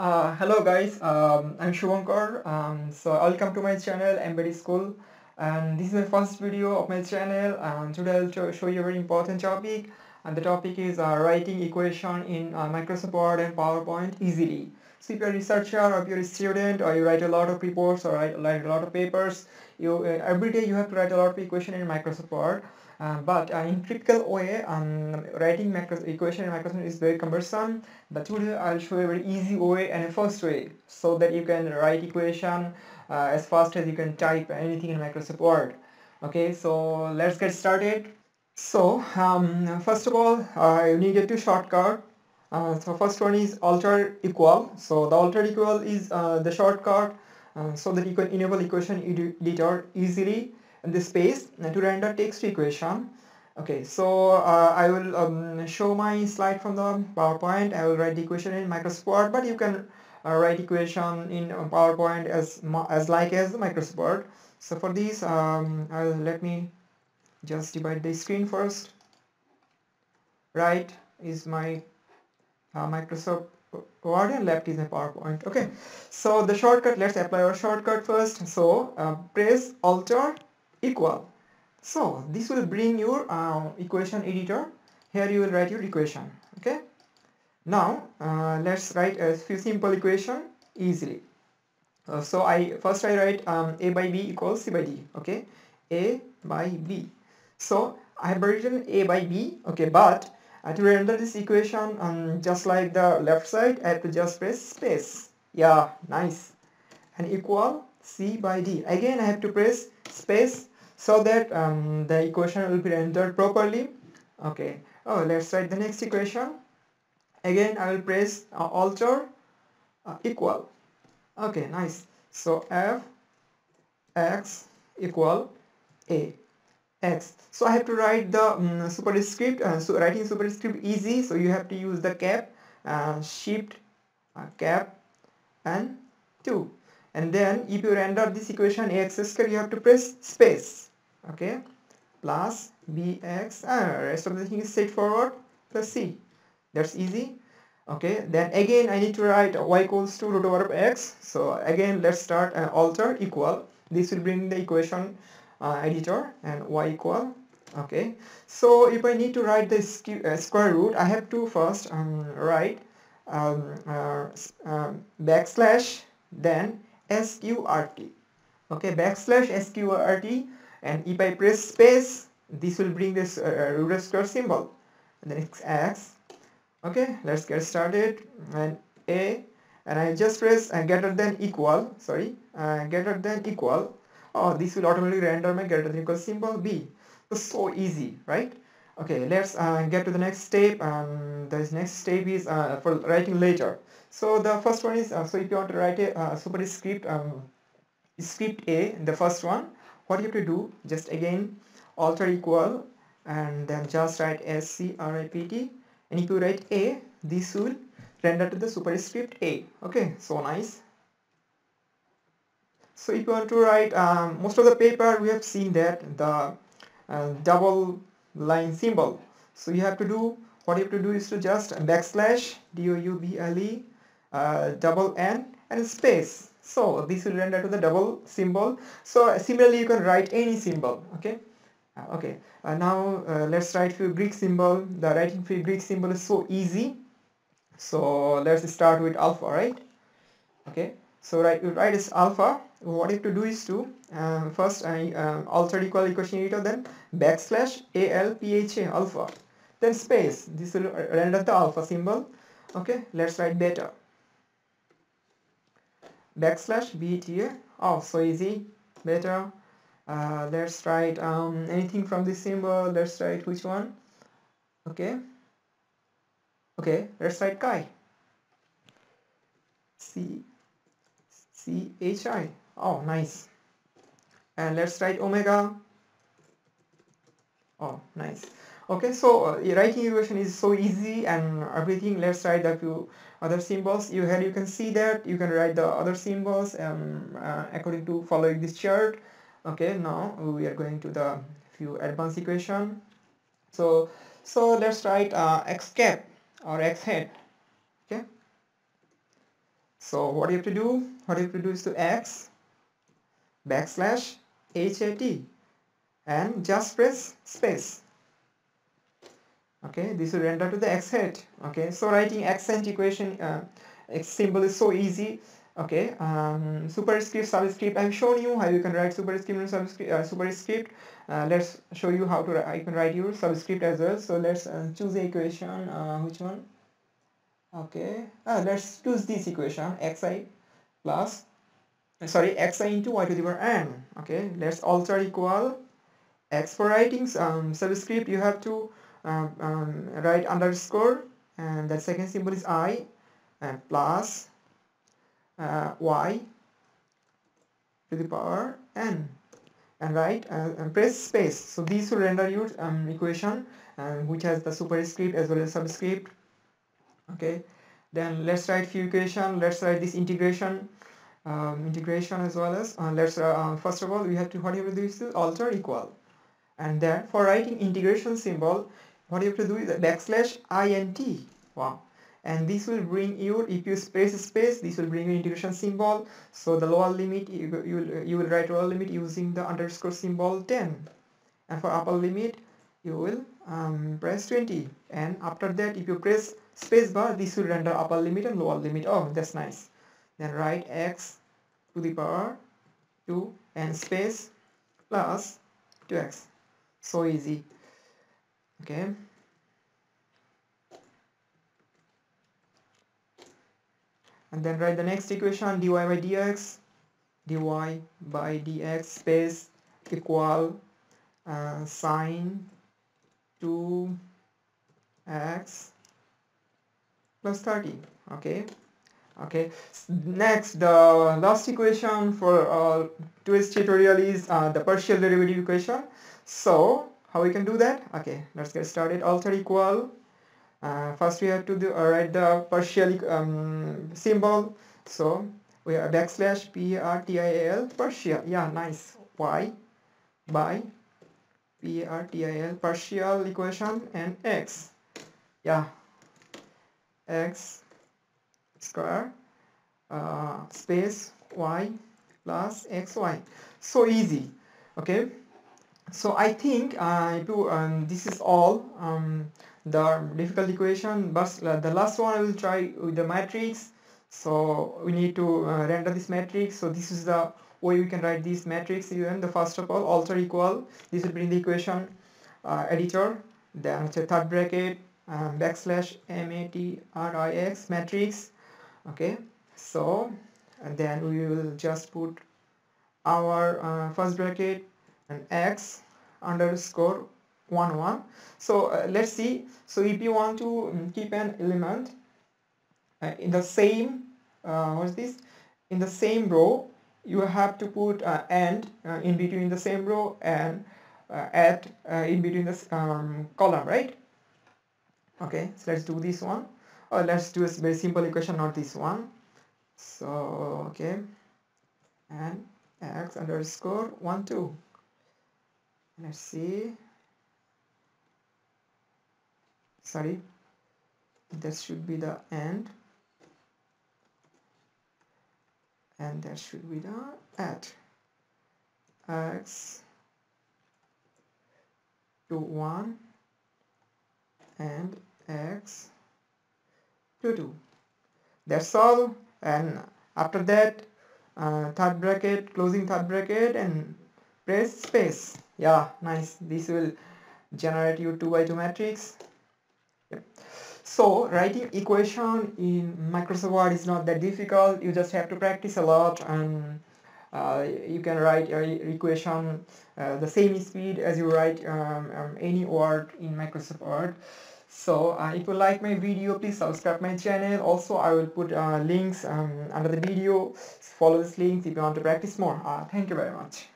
Uh, hello guys, um, I'm Shuvangkar. Um, so welcome to my channel Embed School. And this is my first video of my channel. And today I'll show you a very important topic. And the topic is uh, writing equation in uh, Microsoft Word and PowerPoint easily. So if you're a researcher or if you're a student or you write a lot of reports or write, write a lot of papers, you uh, every day you have to write a lot of equation in Microsoft Word but uh, in typical way, um, writing macros equation in Microsoft is very cumbersome. But today I'll show a very easy way and a first way so that you can write equation uh, as fast as you can type anything in Microsoft Word. Okay, so let's get started. So um, first of all, uh, you needed to shortcut. Uh, so first one is alter equal. So the alter equal is uh, the shortcut so that you can enable equation editor easily the space to render text equation. Okay so uh, I will um, show my slide from the PowerPoint. I will write the equation in Microsoft but you can uh, write equation in PowerPoint as as like as Microsoft so for this um, I'll let me just divide the screen first. Right is my uh, Microsoft Word and left is my PowerPoint. Okay so the shortcut let's apply our shortcut first. So uh, press alter equal. So this will bring your uh, equation editor. Here you will write your equation. Okay. Now uh, let's write a few simple equation easily. Uh, so I first I write um, a by b equals c by d. Okay. a by b. So I have written a by b. Okay, but uh, to render this equation um, just like the left side, I have to just press space. Yeah, nice. And equal c by d. Again, I have to press space so that um, the equation will be rendered properly. Okay. Oh let's write the next equation. Again I will press uh, alter uh, equal. Okay nice. So f x equal a. X. So I have to write the um, superscript uh, so writing superscript easy. So you have to use the cap uh, shift uh, cap and 2 and then if you render this equation ax square you have to press space okay? Plus bx and ah, rest of the thing is straightforward. Plus c. That's easy. Okay? Then again I need to write y equals to root over x. So again let's start and alter equal. This will bring the equation uh, editor and y equal. Okay? So if I need to write the uh, square root I have to first um, write um, uh, um, backslash then sqrt okay? Backslash sqrt and if I press space this will bring this uh, root square symbol. And then it's x. Okay let's get started. And a. And I just press uh, greater than equal sorry uh, greater than equal. Oh this will automatically render my greater than equal symbol b. So, so easy right? Okay let's uh, get to the next step. Um, the next step is uh, for writing later. So the first one is uh, so if you want to write a uh, superscript um, script a the first one what you have to do? Just again alter equal and then just write script and if you write a this will render to the superscript a. Okay so nice. So if you want to write um, most of the paper we have seen that the uh, double line symbol. So you have to do what you have to do is to just backslash d-o-u-b-l-e uh, double n and space so this will render to the double symbol. So similarly you can write any symbol okay? Uh, okay. Uh, now uh, let's write few greek symbol. The writing for greek symbol is so easy. So let's start with alpha right? Okay. So right you write is alpha. What you have to do is to um, first I um, alter equal equation editor then backslash alpha alpha. Then space. This will render the alpha symbol. Okay. Let's write beta backslash beta oh so easy. Better uh, let's write um, anything from this symbol let's write which one. Okay. Okay let's write chi. C c h i. Oh nice. And let's write omega. Oh nice okay so uh, writing equation is so easy and everything let's write a few other symbols. You here you can see that you can write the other symbols um, uh, according to following this chart. Okay now we are going to the few advanced equation. So so let's write uh, x cap or x head. Okay. So what you have to do? What you have to do is to x backslash hat and just press space okay this will render to the x hat. Okay so writing accent equation uh, x symbol is so easy. Okay um, superscript subscript. I've shown you how you can write superscript and subscript uh, superscript. Uh, let's show you how to I can write your subscript as well. So let's uh, choose the equation uh, which one? Okay uh, let's choose this equation xi plus sorry xi into y to the power n. Okay let's alter equal x for writing um, subscript. You have to um, um, write underscore and that second symbol is i and plus uh, y to the power n and write uh, and press space. So these will render your um, equation uh, which has the superscript as well as subscript. Okay then let's write few equation let's write this integration um, integration as well as uh, let's uh, uh first of all we have to what you have do is alter equal. And then for writing integration symbol what you have to do is backslash int wow. And this will bring you if you space space this will bring you integration symbol. So the lower limit you, you will you will write lower limit using the underscore symbol 10 and for upper limit you will um, press 20 and after that if you press space bar this will render upper limit and lower limit. Oh that's nice. Then write x to the power 2 and space plus 2x so easy okay. And then write the next equation dy by dx dy by dx space equal uh, sine 2x plus 30 okay. Okay. Next the last equation for uh, today's tutorial is uh, the partial derivative equation. So how we can do that? Okay let's get started. Alter equal uh, first we have to do, uh, write the partial um, symbol. So we have backslash p r t i l partial. Yeah nice. Y by p r t i l partial equation and x. Yeah. X square uh, space y plus xy so easy. Okay so I think uh, to, um, this is all um, the difficult equation but the last one I will try with the matrix. So we need to uh, render this matrix. So this is the way we can write this matrix even the first of all alter equal. This will bring the equation uh, editor then a third bracket um, backslash matrix matrix. Okay? So and then we will just put our uh, first bracket and x underscore 1 1 so uh, let's see. So if you want to keep an element uh, in the same uh, what's this? In the same row you have to put uh, and uh, in between the same row and uh, at in between the um, column right? Okay so let's do this one. Or let's do a very simple equation not this one. So okay. And x underscore 1 2 let's see sorry. This should be the end. And that should be the at. X. To 1 and x. To 2 that's all. And after that uh, third bracket closing third bracket and press space. Yeah nice. This will generate your 2 by 2 matrix. So writing equation in Microsoft Word is not that difficult. You just have to practice a lot and uh, you can write your equation uh, the same speed as you write um, um, any word in Microsoft Word. So uh, if you like my video please subscribe my channel. Also I will put uh, links um, under the video. Follow these links if you want to practice more. Uh, thank you very much